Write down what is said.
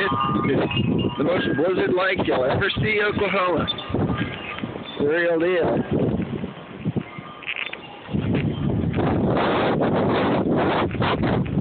It, it's the most blizzard like you'll ever see Oklahoma. The real deal. Thank you.